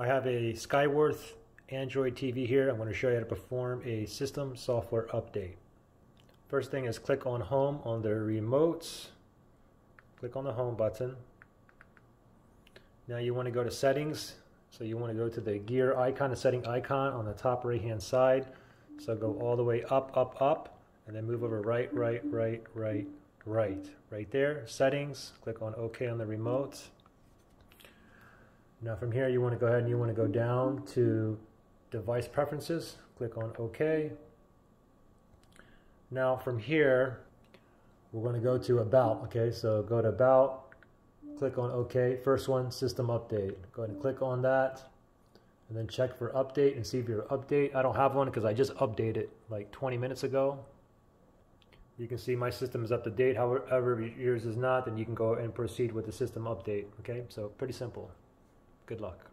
I have a Skyworth Android TV here. I'm going to show you how to perform a system software update. First thing is click on home on the remotes. Click on the home button. Now you want to go to settings. So you want to go to the gear icon, the setting icon on the top right hand side. So go all the way up, up, up, and then move over right, right, right, right, right. Right there, settings, click on OK on the remote. Now from here you want to go ahead and you want to go down to device preferences, click on OK. Now from here we're going to go to about, okay, so go to about, click on OK. First one, system update. Go ahead and click on that and then check for update and see if your update. I don't have one because I just updated like 20 minutes ago. You can see my system is up to date. However, yours is not, then you can go and proceed with the system update. Okay, so pretty simple. Good luck.